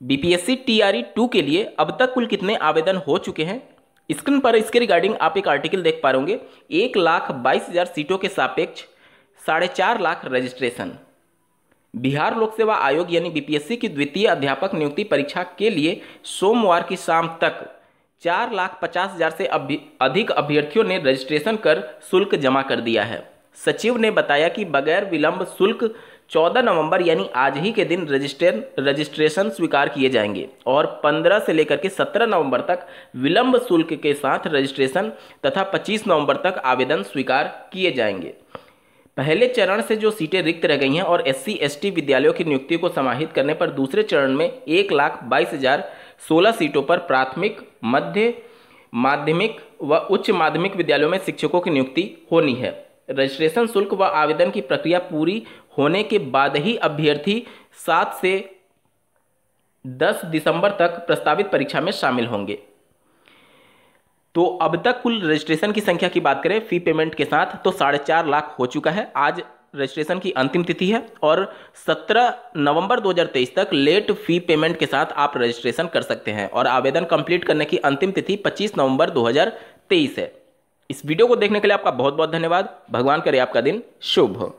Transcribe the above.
BPSC TRE to के लिए अब तक कुल कितने आवेदन हो चुके हैं? स्क्रीन पर इसके रिगार्डिंग आप एक आर्टिकल देख पा रहे एक लाख बाईस हज़ार सीटों के सापेक्ष साढ़े चार लाख रजिस्ट्रेशन बिहार लोक सेवा आयोग यानी बीपीएससी की द्वितीय अध्यापक नियुक्ति परीक्षा के लिए सोमवार की शाम तक चार लाख पचास हज़ार से अभी, अधिक अभ्यर्थियों ने रजिस्ट्रेशन कर शुल्क जमा कर दिया है। सचिव ने बताया कि बगैर विलंब शुल्क 14 नवंबर यानी आज ही के दिन रजिस्टर रजिस्ट्रेशन स्वीकार किए जाएँगे और 15 से लेकर के 17 नवंबर तक विलंब शुल्क के साथ रजिस्ट्रेशन तथा 25 नवंबर तक आवेदन स्वीकार किए जाएँगे। पहले चरण से जो सीटें रिक्त रह गई हैं और एस सी विद्यालयों की नियुक्ति को समाहित करने पर दूसरे चरण में एक लाख बाईस हज़ार सोलह सीटों पर प्राथमिक, मध्य माध्यमिक व उच्च माध्यमिक विद्यालयों में शिक्षकों की नियुक्ति होनी है। रजिस्ट्रेशन शुल्क व आवेदन की प्रक्रिया पूरी होने के बाद ही अभ्यर्थी सात से दस दिसंबर तक प्रस्तावित परीक्षा में शामिल होंगे। तो अब तक कुल रजिस्ट्रेशन की संख्या की बात करें फ़ी पेमेंट के साथ तो साढ़े चार लाख हो चुका है। आज रजिस्ट्रेशन की अंतिम तिथि है और 17 नवंबर 2023 तक लेट फ़ी पेमेंट के साथ आप रजिस्ट्रेशन कर सकते हैं और आवेदन कंप्लीट करने की अंतिम तिथि 25 नवंबर 2023 है। इस वीडियो को देखने के लिए आपका बहुत बहुत धन्यवाद। भगवान करे आपका दिन शुभ हो।